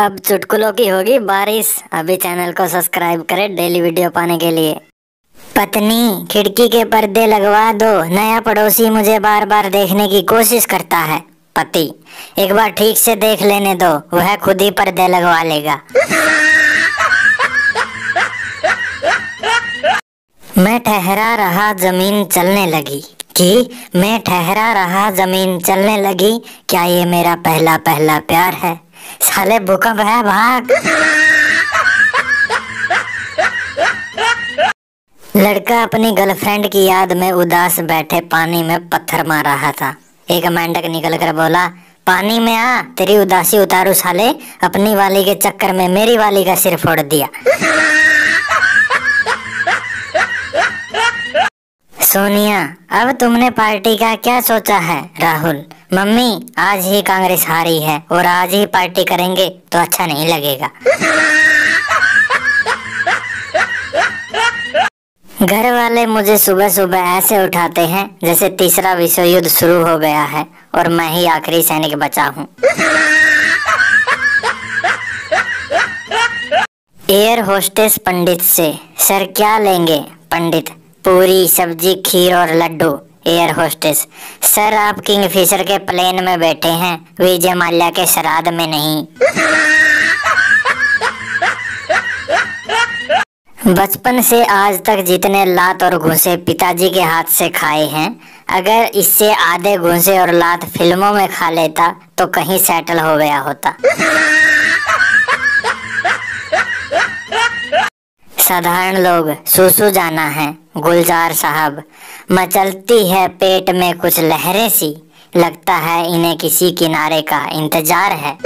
अब चुटकुलों की होगी बारिश। अभी चैनल को सब्सक्राइब करें डेली वीडियो पाने के लिए। पत्नी, खिड़की के पर्दे लगवा दो। नया पड़ोसी मुझे बार बार देखने की कोशिश करता है। पति, एक बार ठीक से देख लेने दो। वह खुद ही पर्दे लगवा लेगा। मैं ठहरा रहा ज़मीन चलने लगी। कि मैं ठहरा रहा ज़मीन चलने लगी? क्या ये मेरा पहला पहला प्यार है? साले भूकंप है, भाग। लड़का अपनी गर्लफ्रेंड की याद में उदास बैठे पानी में पत्थर मार रहा था। एक मेंढक निकल कर बोला, पानी में आ, तेरी उदासी उतारू साले। अपनी वाली के चक्कर में मेरी वाली का सिर फोड़ दिया। सोनिया, अब तुमने पार्टी का क्या सोचा है, राहुल? मम्मी, आज ही कांग्रेस हारी है और आज ही पार्टी करेंगे तो अच्छा नहीं लगेगा। घर वाले मुझे सुबह सुबह ऐसे उठाते हैं जैसे तीसरा विश्व युद्ध शुरू हो गया है और मैं ही आखिरी सैनिक बचा हूँ। एयर होस्टेस पंडित से सर क्या लेंगे? पंडित, पूरी सब्ज़ी, खीर और लड्डू। एयर होस्टेस सर आप किंग फिशर के प्लेन में बैठे हैं विजय माल्या के श्राद्ध में नहीं। बचपन से आज तक जितने लात और घूसे पिताजी के हाथ से खाए हैं, अगर इससे आधे घूसे और लात फ़िल्मों में खा लेता तो कहीं सेटल हो गया होता। साधारण लोग सुसु जाना है, गुलजार साहब। मचलती है पेट में कुछ लहरें सी। लगता है इन्हें किसी किनारे का इंतज़ार है।